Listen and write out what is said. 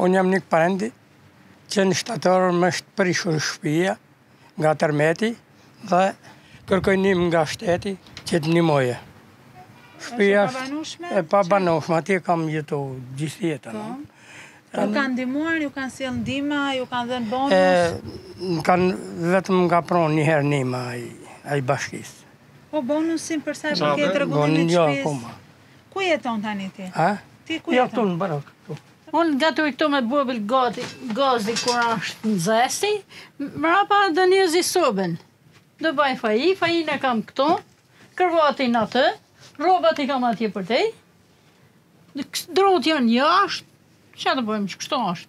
Unë jam Nik Prendi që në shtatorë më është prishur shpia nga tërmeti dhe kërkoj nimë nga shteti që të më nimojë. Shpia është e pabanushme, atje kam jetu gjithë jetën. Po. Ju kanë ndihmuar, ju kanë sjellë ndihma, ju kanë dhënë bonus? Na kanë vetëm na prunë njëherë nimë ai i bashkisë. Po bonusin përsa i përket rregullimit të shpisë? Jo, akoma. Ku jeton tani ti? A? Ti ku jeton? Ja këtu në barakë. Unë gatuj këtu me bombol gazi kur është nxehtë, mrapa do ndezi sobën. Do baj çaj, çajin e kam këtu, krevatin atje, rrobat i kam atje përtej, drutë janë jashtë, ça të bëjmë që kështu është.